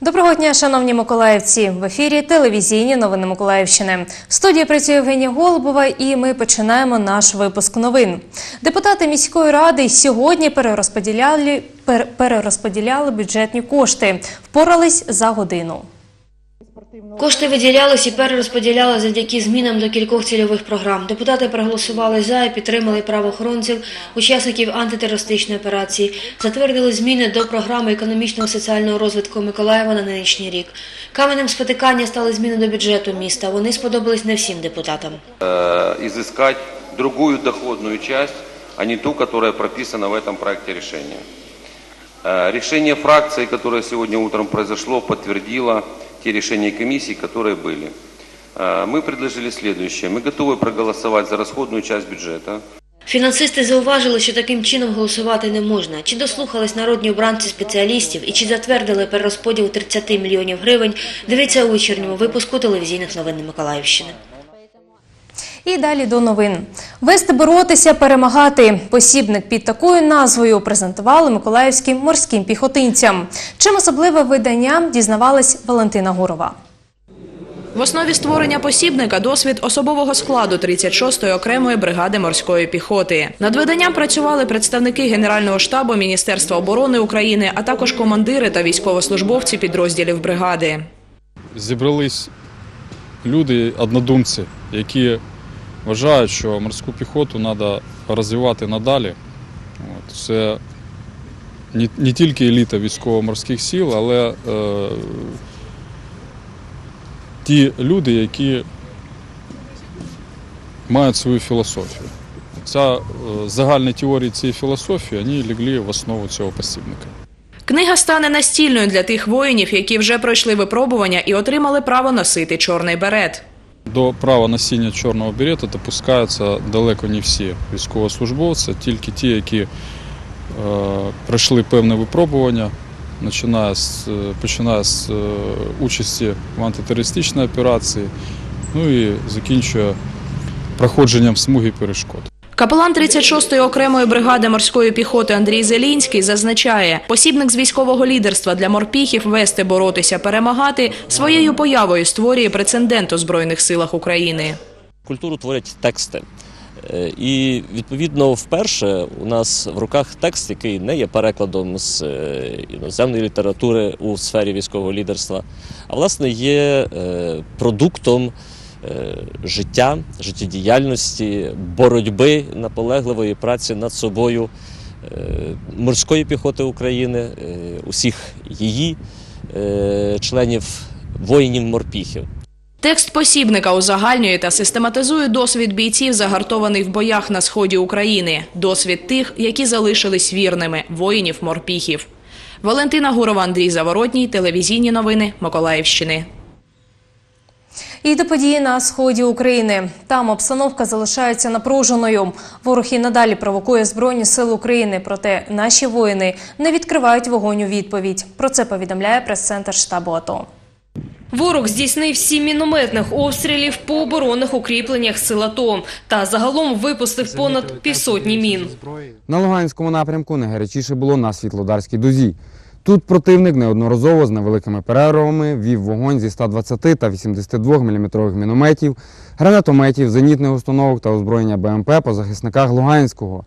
дня, шановні миколаївці. В ефірі телевізійні новини Миколаївщини. В студії працює Євгенія Голубова, і ми починаємо наш випуск новин. Депутати міської ради сьогодні перерозподіляли, пер- перерозподіляли бюджетні кошти. Впорались за годину. Кошти виділялись і перерозподіляли завдяки змінам до кількох цільових програм. Депутати проголосували за і підтримали правоохоронців, учасників антитерористичної операції, затвердили зміни до програми економічного і соціального розвитку Миколаєва на нинішній рік. Каменем спотикання стали зміни до бюджету міста. Вони сподобались не всім депутатам. э, изыскать другую доходную часть, а не ту, которая прописана в этом проекте решения. Э, Решение фракции, которое сегодня утром произошло, подтвердило те решения комиссий, которые были. Э, Мы предложили следующее. Мы готовы проголосовать за расходную часть бюджета. Фінансисти зауважили, що таким чином голосувати не можна. Чи дослухались народні обранці спеціалістів і чи затвердили перерозподіл 30 мільйонів гривень, дивіться у вечірньому випуску телевізійних новин Миколаївщини. І далі до новин. Вести боротися, перемагати. Посібник під такою назвою презентували миколаївським морським піхотинцям. Чим особливе видання дізнавалась Валентина Гурова. В основі створення посібника досвід особового складу 36-ї окремої бригади морської піхоти. Над виданням працювали представники Генерального штабу Міністерства оборони України, а також командири та військовослужбовці підрозділів бригади. зібрались люди, однодумці, які вважають, що морську піхоту треба розвивати надалі. Це не, тільки еліта військово-морських сил, але е, ті люди, які мають свою філософію. Ця е, загальні теорії цієї філософії вони лягли в основу цього посібника. Книга стане настільною для тих воїнів, які вже пройшли випробування і отримали право носити чорний берет. До права носіння чорного берета допускаються далеко не всі військовослужбовці, тільки ті, які е, пройшли певне випробування, починає з, е, починає з е, участі в антитерористичній операції, ну і закінчує проходженням смуги перешкод. Капелан 36-ї окремої бригади морської піхоти Андрій Зелінський зазначає, посібник з військового лідерства для морпіхів вести, боротися, перемагати своєю появою створює прецедент у збройних силах України. культуру творять тексти. Е, І відповідно вперше у нас в руках текст, який не є перекладом з е, іноземної літератури у сфері військового лідерства, а власне є е, продуктом життя, життєдіяльності, боротьби наполегливої праці над собою е, морської піхоти України, е, усіх її е, членів воїнів-морпіхів. Текст посібника узагальнює та систематизує досвід бійців, загартованих в боях на сході України, досвід тих, які залишились вірними воїнів-морпіхів. Валентина Гурова, Андрій Заворотній, телевізійні новини Миколаївщини. І до події на сході України. Там обстановка залишається напруженою. Ворог і надалі провокує збройні сили України. Проте наші воїни не відкривають вогонь у відповідь. Про це повідомляє прес-центр штабу АТО. Ворог здійснив сім мінометних обстрілів по оборонних укріпленнях сил АТО та загалом випустив понад півсотні мін. На Луганському напрямку найгарячіше було на Світлодарській дузі. Тут противник неодноразово з невеликими перервами вів вогонь зі 120 та 82 мм мінометів, гранатометів, зенітних установок та озброєння БМП по захисниках Луганського,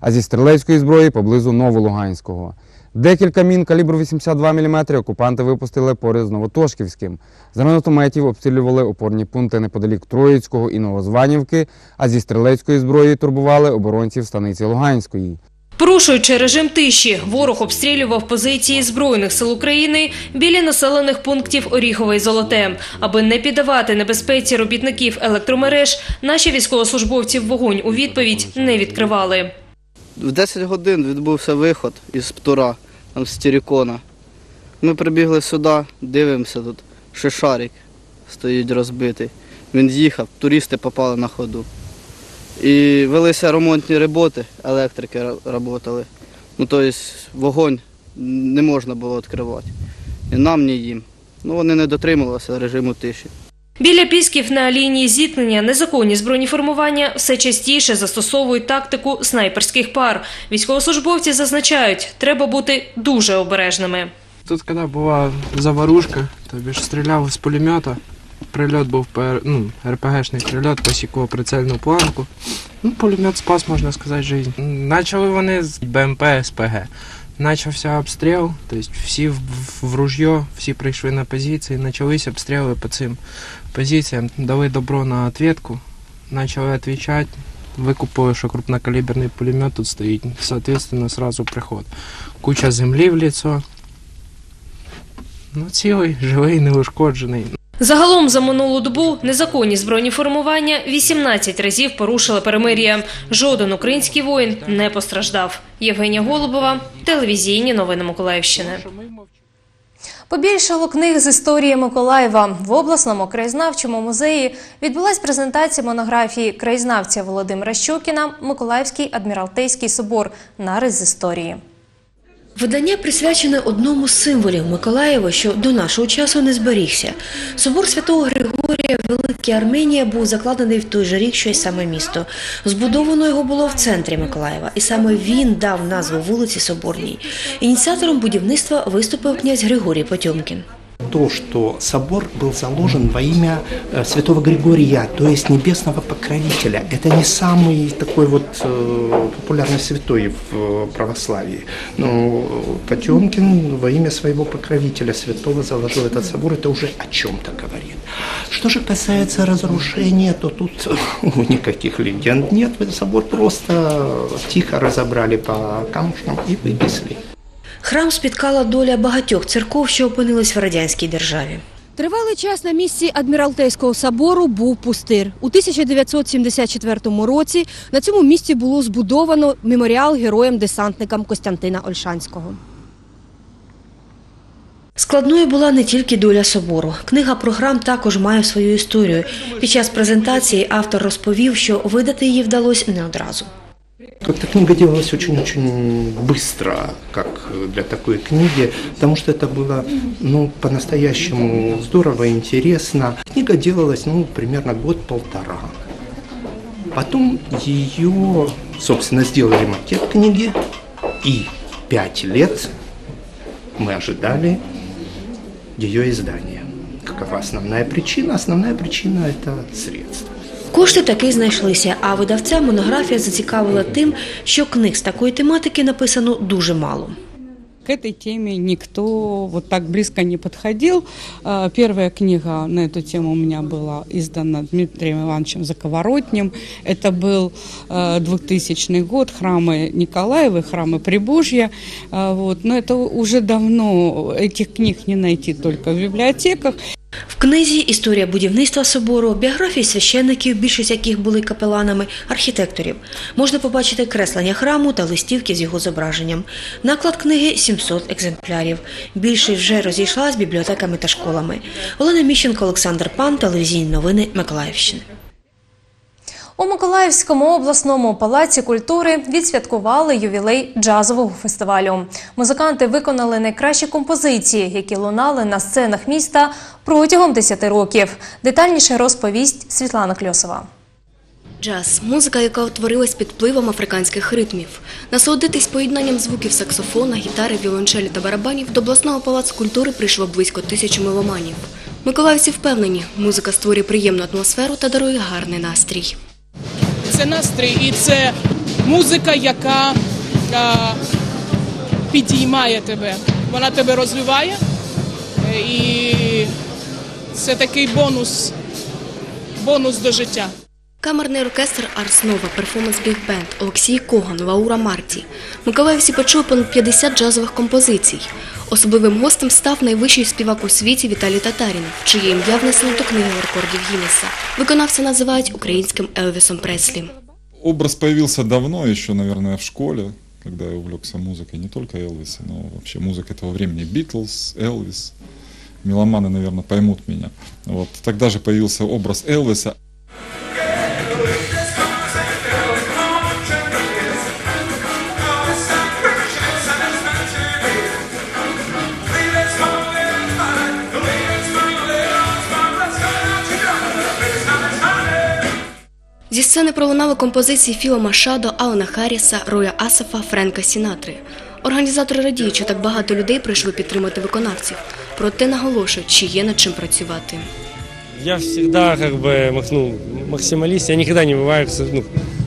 а зі стрілецької зброї поблизу Новолуганського. Декілька мін калібру 82 мм окупанти випустили поряд з Новотошківським. З гранатометів обстрілювали опорні пункти неподалік Троїцького і Новозванівки, а зі стрілецької зброї турбували оборонців станиці Луганської. Порушуючи режим тиші, ворог обстрілював позиції збройних сил України біля населених пунктів Оріхове і Золоте. Аби не піддавати небезпеці робітників електромереж, наші військовослужбовці вогонь у відповідь не відкривали. В 10 годин відбувся виход із Птура, там з Тірікона. Ми прибігли сюди, дивимося тут, ще шарик стоїть розбитий. Він їхав, туристи попали на ходу. І велися ремонтні роботи, електрики працювали. Ну, тобто вогонь не можна було відкривати. І нам, ні їм. Ну, вони не дотримувалися режиму тиші. Біля пісків на лінії зіткнення незаконні збройні формування все частіше застосовують тактику снайперських пар. Військовослужбовці зазначають, треба бути дуже обережними. Тут, коли була заварушка, тобі ж стріляли з пулемета. Прильот був ПР, ну, РПГшний прильот, посікло прицельну планку. Ну, пулемет спас, можна сказати, життя. Почали вони з БМП СПГ. Почався обстріл, тобто всі в, в, ружьо, всі прийшли на позиції, почались обстріли по цим позиціям, дали добро на відповідку, почали відповідати, викупили, що крупнокаліберний пулемет тут стоїть, соответственно, сразу приход. Куча землі в лицо. Ну, цілий, живий, неушкоджений. Загалом за минулу добу незаконні збройні формування 18 разів порушили перемир'я. Жоден український воїн не постраждав. Євгенія Голубова, телевізійні новини Миколаївщини. Побільшало книг з історії Миколаєва. В обласному краєзнавчому музеї відбулась презентація монографії краєзнавця Володимира Щокіна Миколаївський адміралтейський собор. Нарис з історії. Видання присвячене одному з символів Миколаєва, що до нашого часу не зберігся. Собор святого Григорія Великий Арменія був закладений в той же рік, що й саме місто. Збудовано його було в центрі Миколаєва, і саме він дав назву вулиці Соборній. Ініціатором будівництва виступив князь Григорій Потьомкін. То, что собор был заложен во имя э, святого Григория, то есть небесного покровителя. Это не самый такой вот э, популярный святой в э, православии. Но Потемкин во имя своего покровителя святого заложил этот собор, это уже о чем-то говорит. Что же касается разрушения, то тут никаких легенд нет. Собор просто тихо разобрали по камушкам и вывезли. Храм спіткала доля багатьох церков, що опинились в радянській державі. Тривалий час на місці Адміралтейського собору був пустир. У 1974 році на цьому місці було збудовано меморіал героям-десантникам Костянтина Ольшанського. Складною була не тільки доля собору. Книга програм також має свою історію. Під час презентації автор розповів, що видати її вдалося не одразу. Эта книга делалась очень-очень быстро, как для такой книги, потому что это было ну, по-настоящему здорово, интересно. Книга делалась ну, примерно год-полтора. Потом ее, собственно, сделали макет книги, и пять лет мы ожидали ее издания. Какова основная причина? Основная причина – это средства. Кошти таки знайшлися, а видавця монографія зацікавила тим, що книг з такої тематики написано дуже мало. К этой теме никто вот так близко не подходил. А, Первая книга на эту тему у меня была издана Дмитрием Ивановичем Заковоротнем. Это был э, 2000 год, храмы Николаевы, храмы Прибожья. А, Вот. Но это уже давно, этих книг не найти только в библиотеках. В книзі Історія будівництва собору, біографії священників, більшість яких були капеланами, архітекторів. Можна побачити креслення храму та листівки з його зображенням. Наклад книги 700 екземплярів. Більшість вже розійшла з бібліотеками та школами. Олена Міщенко, Олександр Пан, телевізійні новини Миколаївщини. У Миколаївському обласному палаці культури відсвяткували ювілей джазового фестивалю. Музиканти виконали найкращі композиції, які лунали на сценах міста протягом 10 років. Детальніше розповість Світлана Кльосова. Джаз музика, яка утворилась під впливом африканських ритмів. Насолодитись поєднанням звуків саксофона, гітари, віолончелі та барабанів до обласного палацу культури прийшло близько тисячі меломанів. Миколаївці впевнені, музика створює приємну атмосферу та дарує гарний настрій. Це настрій і це музика, яка а, підіймає тебе. Вона тебе розвиває. Е, І це такий бонус, бонус до життя. Камерний оркестр Арс Нова, перформанс Біг Бенд, Олексій Коган, Лаура Марті. Миколаївці почули понад 50 джазових композицій. Особливим гостем став найвищий співак у світі Віталій Татарінов, чиє ім'я внесли до книги рекордів Гіннеса. Виконавця називають українським Елвісом Преслі. Образ появился давно, еще, наверное, в школе, когда я увлекся музыкой, не только Элвиса, но вообще музыкой того времени. Битлз, Элвис, меломаны, наверное, поймут меня. Вот. Тогда же появился образ Элвиса. Зі сцени пролунали композиції Філа Машадо, Алана Харріса, Роя Асафа, Френка Сінатри. Організатори радіють, що так багато людей прийшли підтримати виконавців. Проте наголошують, чи є над чим працювати. Я завжди как бы ну, максималіст, я ніколи не буваю ну,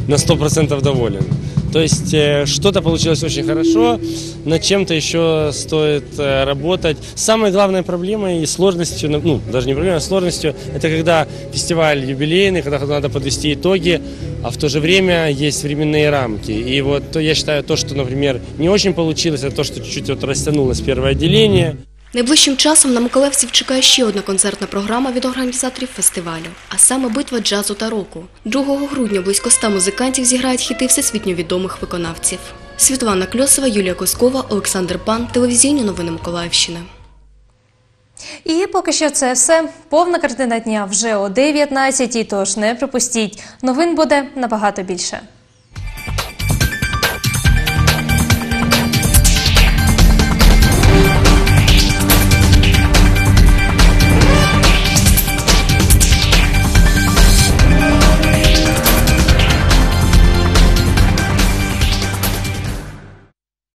на 100% доволен. То есть э, что-то получилось очень хорошо, над чем-то еще стоит э, работать. Самой главной проблемой и сложностью, ну даже не проблемой, а сложностью, это когда фестиваль юбилейный, когда надо подвести итоги, а в то же время есть временные рамки. И вот то, я считаю, то, что, например, не очень получилось, это то, что чуть-чуть вот растянулось первое отделение. Найближчим часом на миколаївців чекає ще одна концертна програма від організаторів фестивалю, а саме битва джазу та року. 2 грудня близько 100 музикантів зіграють хіти всесвітньо відомих виконавців. Світлана Кльосова, Юлія Коскова, Олександр Пан, телевізійні новини Миколаївщини. І поки що це все. Повна картина дня вже о 19 тож не пропустіть. Новин буде набагато більше.